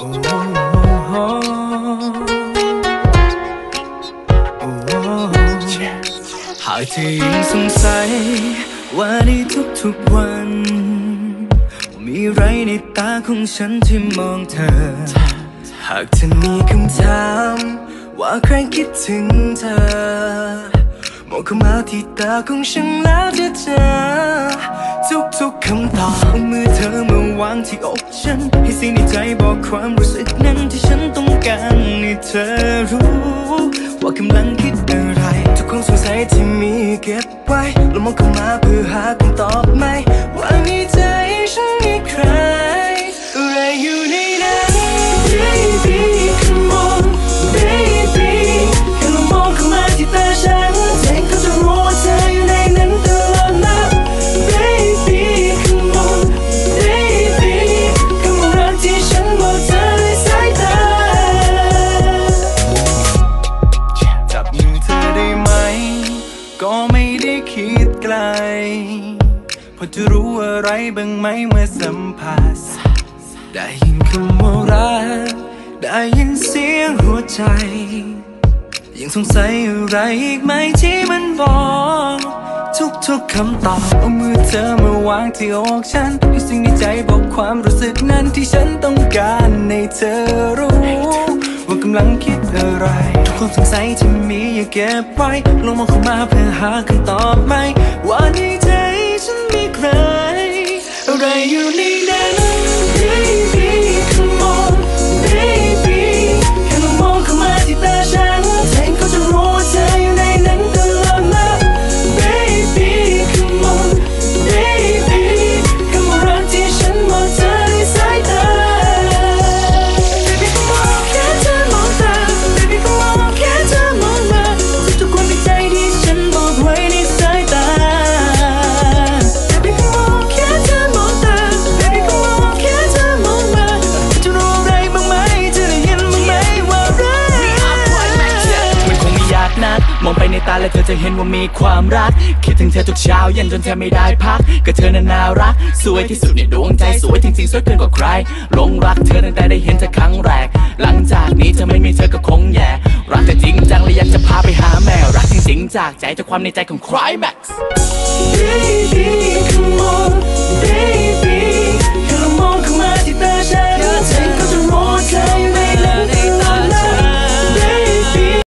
หากเธอยังสงสัย ว่าในทุกๆวัน มีไรในตาของฉันที่มองเธอ หากเธอมีคำถาม ว่าใครคิดถึงเธอ มองเข้ามาที่ตาของฉันแล้วจะเจอ ทุกๆคำตอบเอามือเธอมาวางที่อกฉัน ให้สิ่งในใจบอกความรู้สึกนั้นที่ฉันต้องการให้เธอรู้ ว่ากำลังคิดอะไร ทุกความสงสัยที่มีเก็บไว้แล้วมองเข้ามาเพื่อหาคำตอบ ได้คิดไกล พอจะรู้อะไรบ้างไหมเมื่อสัมผัส ได้ยินคำว่ารัก ได้ยินเสียงหัวใจ ยังสงสัยอะไรอีกไหมที่มันบอกทุกๆคำตอบเอามือเธอมาวางที่อกฉันให้สิ่งในใจบอกความรู้สึกนั้นที่ฉันต้องการให้เธอรู้ ว่ากำลังคิดอะไร ทุกความสงสัยที่มีอย่าเก็บไว้ลองมองเข้ามาเพื่อหาคำตอบไหม ว่าในใจฉันมีใคร อะไรอยู่นี่ ตาแล้วเธอจะเห็นว่ามีความรัก คิดถึงเธอทุกเช้าเย็นจนแทบไม่ได้พัก ก็เธอนั้นน่ารัก สวยที่สุดในดวงใจสวยจริงๆสวยเกินกว่าใครหลงรักเธอตั้งแต่ได้เห็นเธอครั้งแรก หลังจากนี้เธอไม่มีเธอก็คงแย่ รักเธอจริงจังเลยอยากจะพาไปหาแม่รักจริงๆจากใจจากความในใจของ Climax Baby come on baby